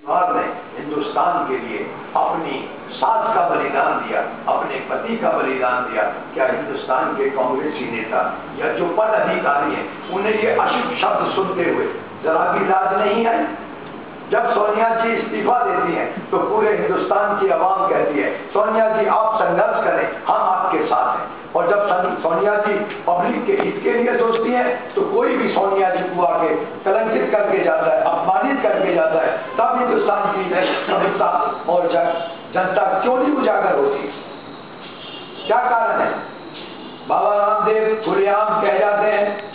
और ने हिंदुस्तान के लिए अपनी सास का बलिदान दिया, अपने पति का बलिदान दिया। क्या हिंदुस्तान के कांग्रेसी नेता या जो पद अधिकारी हैं, उन्हें ये अशुभ शब्द सुनते हुए जरा भी लाज नहीं है? जब सोनिया जी इस्तीफा देती हैं तो पूरे हिंदुस्तान की आवाम कहती है, सोनिया जी, आप संघर्ष करें, हम आपके साथ हैं। और जब सोनिया जी पब्लिक के हित के लिए सोचती हैं तो कोई भी सोनिया जी को आगे कलंकित करके जाता है। करके जाता है। तब हिंदुस्तान की सभ्यता और जनता क्यों नहीं उजागर होती? क्या कारण है? बाबा रामदेव खुलेआम कह जाते हैं,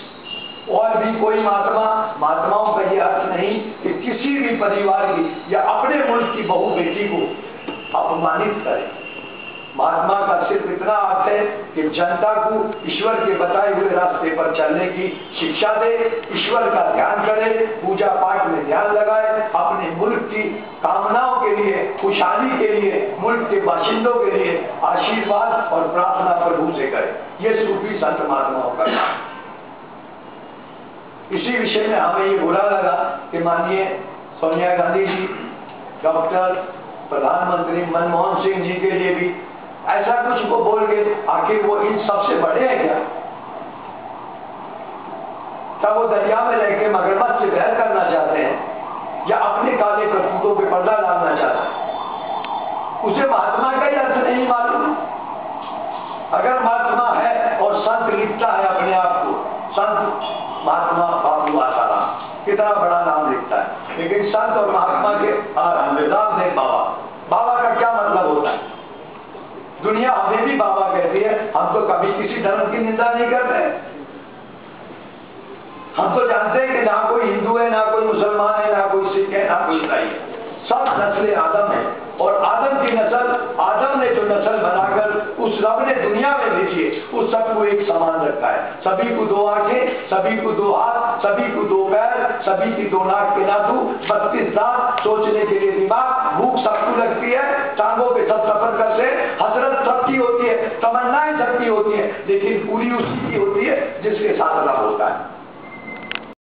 और भी कोई महात्मा, महात्माओं का यह अर्थ नहीं कि किसी भी परिवार की या अपने मुल्क की बहु बेटी को अपमानित करें। महात्मा का सिर्फ़ इतना है कि जनता को ईश्वर के बताए हुए रास्ते पर चलने की शिक्षा दे, ईश्वर का ध्यान करे, पूजा पाठ में ध्यान लगाए, अपने मुल्क की कामनाओं के लिए, खुशहाली के लिए, मुल्क के बाशिंदों के लिए आशीर्वाद और प्रार्थना प्रभु से करे। ये सूफी संत महात्माओं का इसी विषय में हमें ये बुरा लगा कि माननीय सोनिया गांधी जी, डॉक्टर, प्रधानमंत्री मनमोहन सिंह जी के लिए भी ऐसा कुछ को बोल के आखिर वो इन सबसे बड़े हैं क्या? तब वो दरिया में रह के मगरमच्छ से बहर करना चाहते हैं, या अपने काले करतूतों पे पर्दा डालना चाहते हैं। उसे महात्मा का ही अर्थ नहीं मालूम। अगर महात्मा है और संत लिखता है अपने आप को, संत महात्मा बाबू आसाराम कितना बड़ा नाम लिखता है। लेकिन संत और महात्मा के रामदेव बाबा बाबा का क्या मतलब होता है दुनिया हमें भी बाबा कहती है, हम तो कभी किसी धर्म की निंदा नहीं करते। हम तो जानते हैं कि ना कोई हिंदू है, ना कोई मुसलमान है, ना कोई सिख है, ना कोई ईसाई है। सब नस्ल आदम है। और आदम की नस्ल, आदम ने जो नस्ल बनाकर उस रब ने दुनिया में भेजी है उस सबको एक समान रखा है। सभी को दो आँखें, सभी को दो हाथ, सभी को दो पैर, सभी की दो नाक के नाथू, बत्तीस दांत, सोचने के लिए दिमाग, भूख सबको लगती है, टांगों पे सब सफ़र करते हज़रत सबकी होती है, तमन्नाएँ सबकी होती है, लेकिन पूरी उसी की होती है, जिसके साथ रब होता है।